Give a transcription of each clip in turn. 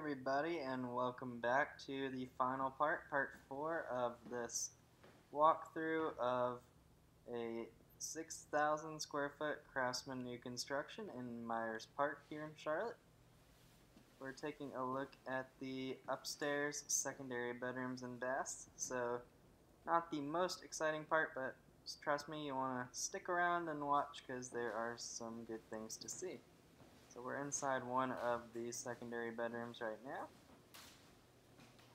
everybody, and welcome back to the final part, part 4 of this walkthrough of a 6,000 square foot Craftsman new construction in Myers Park here in Charlotte. We're taking a look at the upstairs secondary bedrooms and baths, so not the most exciting part, but trust me, you want to stick around and watch because there are some good things to see. So we're inside one of these secondary bedrooms right now.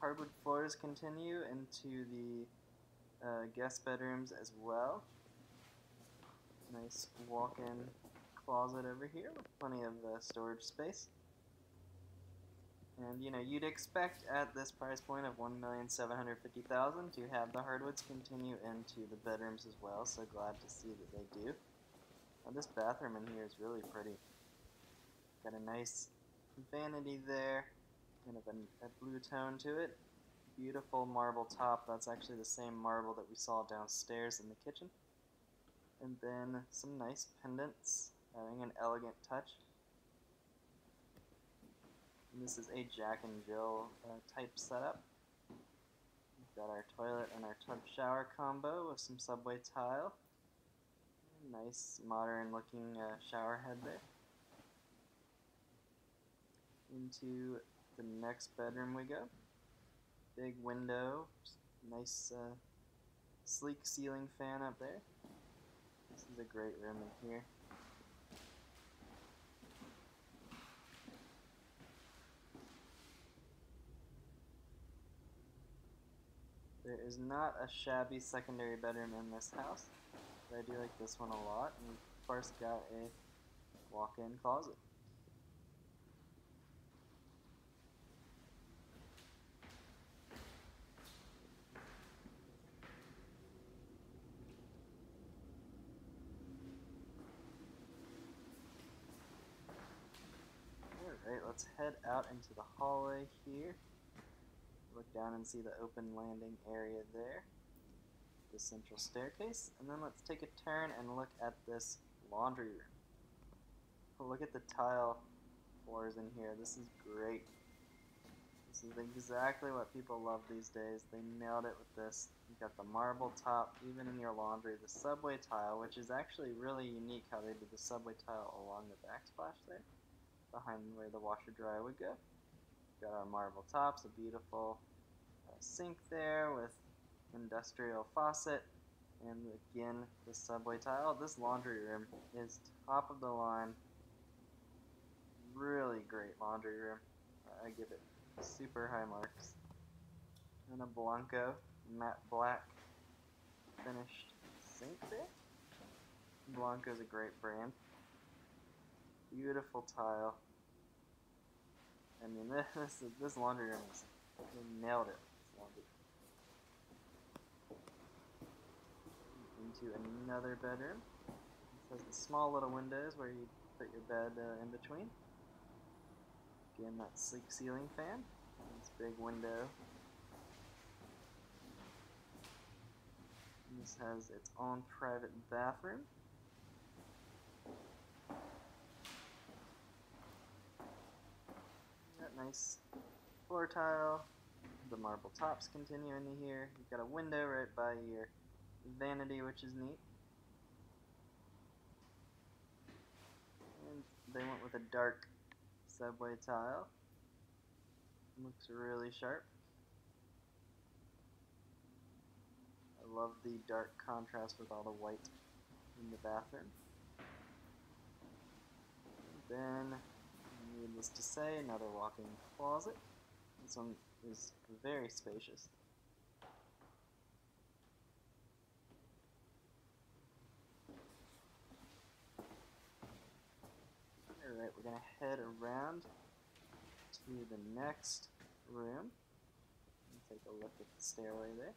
Hardwood floors continue into the uh, guest bedrooms as well. Nice walk-in closet over here with plenty of uh, storage space. And you know, you'd expect at this price point of 1,750,000 to have the hardwoods continue into the bedrooms as well, so glad to see that they do. Now this bathroom in here is really pretty. Got a nice vanity there, kind of a, a blue tone to it. Beautiful marble top, that's actually the same marble that we saw downstairs in the kitchen. And then some nice pendants, having an elegant touch. And this is a Jack and Jill uh, type setup. We've got our toilet and our tub shower combo with some subway tile. Nice modern looking uh, shower head there into the next bedroom we go. Big window, nice uh, sleek ceiling fan up there. This is a great room in here. There is not a shabby secondary bedroom in this house, but I do like this one a lot. And got a walk-in closet. Alright, let's head out into the hallway here. Look down and see the open landing area there. The central staircase. And then let's take a turn and look at this laundry room. Oh, look at the tile floors in here. This is great. This is exactly what people love these days. They nailed it with this. You've got the marble top, even in your laundry. The subway tile, which is actually really unique how they did the subway tile along the backsplash there behind where the washer dryer would go. Got our marble tops, a beautiful uh, sink there with industrial faucet, and again the subway tile. This laundry room is top of the line. Really great laundry room. I give it super high marks. And a Blanco matte black finished sink there. Blanco is a great brand. Beautiful tile. I mean, this this laundry room is nailed it. Into another bedroom. Has the small little windows where you put your bed uh, in between. Again, that sleek ceiling fan. This big window. And this has its own private bathroom. Nice floor tile. The marble tops continue into here. You've got a window right by your vanity, which is neat. And they went with a dark subway tile. Looks really sharp. I love the dark contrast with all the white in the bathroom. then needless to say, another walk-in closet. This one is very spacious. Alright, we're going to head around to the next room. Take a look at the stairway there.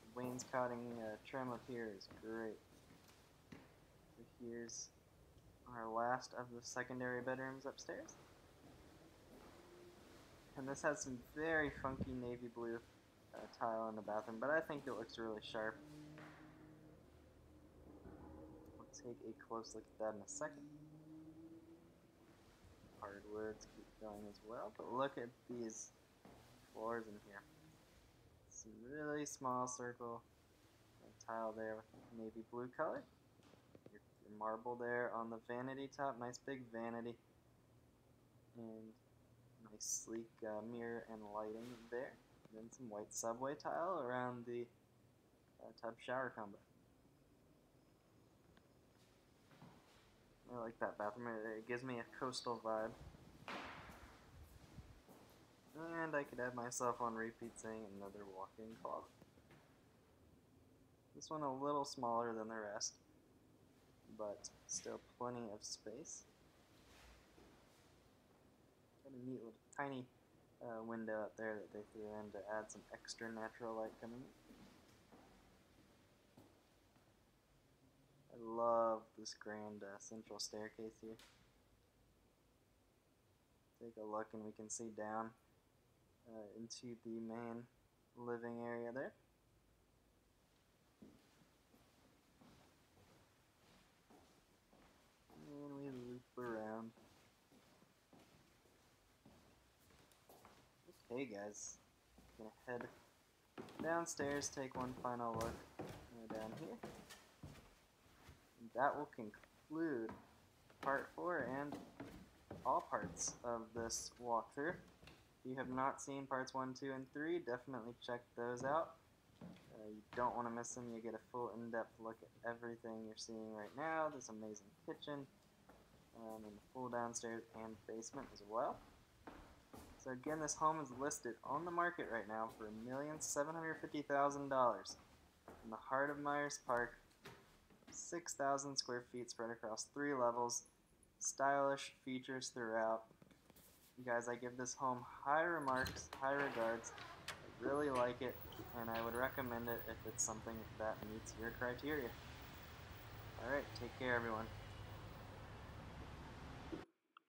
The wainscoting uh, trim up here is great. So here's our last of the secondary bedrooms upstairs. And this has some very funky navy blue uh, tile in the bathroom, but I think it looks really sharp. We'll take a close look at that in a second. hardwoods keep going as well. But look at these floors in here. Some really small circle tile there with navy blue color. Marble there on the vanity top, nice big vanity. And nice sleek uh, mirror and lighting there. Then some white subway tile around the uh, tub shower combo. I like that bathroom. It gives me a coastal vibe. And I could have myself on repeat saying another walk-in closet. This one a little smaller than the rest, but still plenty of space. Got a neat little tiny uh, window up there that they threw in to add some extra natural light coming in. I love this grand uh, central staircase here. Take a look and we can see down uh, into the main living area there. And we loop around. Okay guys, I'm gonna head downstairs, take one final look down here. And that will conclude part 4 and all parts of this walkthrough. If you have not seen parts 1, 2, and 3, definitely check those out. Uh, you don't want to miss them. You get a full in-depth look at everything you're seeing right now. This amazing kitchen, um, and the full downstairs and basement as well. So again, this home is listed on the market right now for $1,750,000 in the heart of Myers Park. 6,000 square feet spread across three levels. Stylish features throughout. You guys, I give this home high remarks, high regards. I really like it, and I would recommend it if it's something that meets your criteria. Alright, take care everyone.